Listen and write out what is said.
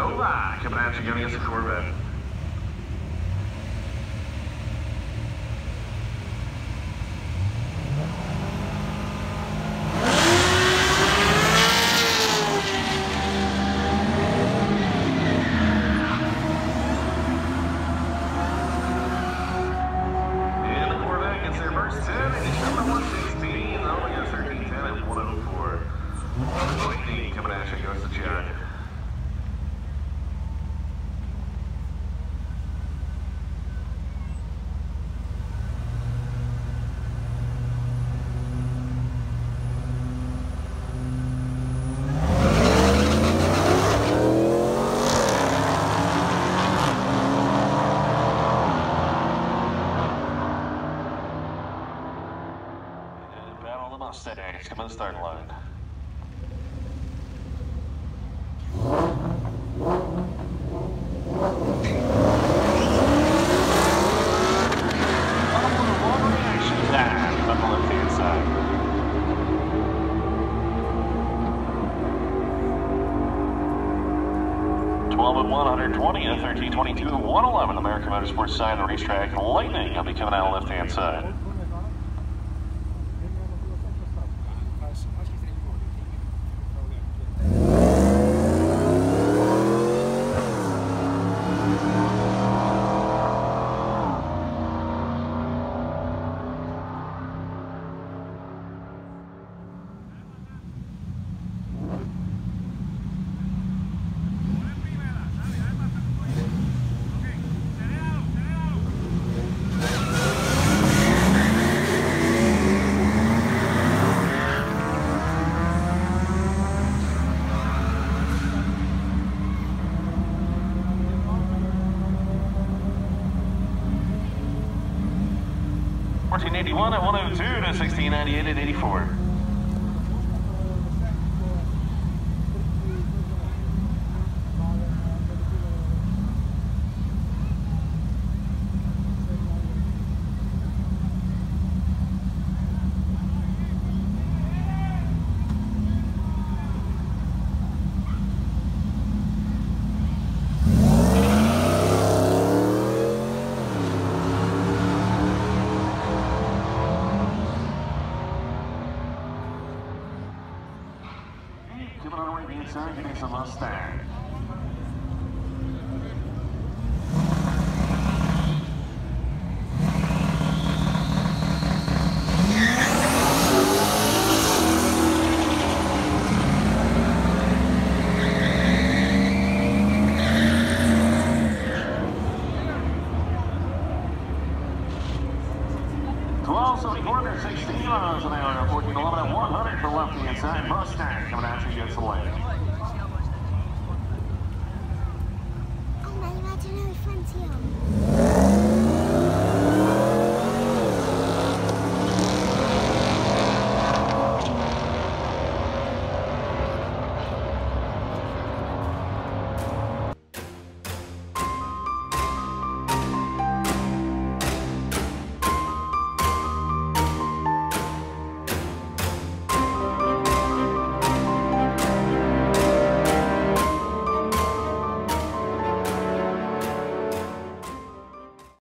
Nova coming at you, giving us a Corvette. Hundred twenty, thirteen twenty-two, one eleven. American Motorsports side of the racetrack. Lightning. I'll be coming out the left hand side. 1481 at 102 to 1698 at 84. Side, getting some Mustang. Miles an hour, fourteen eleven at one hundred for left-hand side. Mustang coming out against the lane.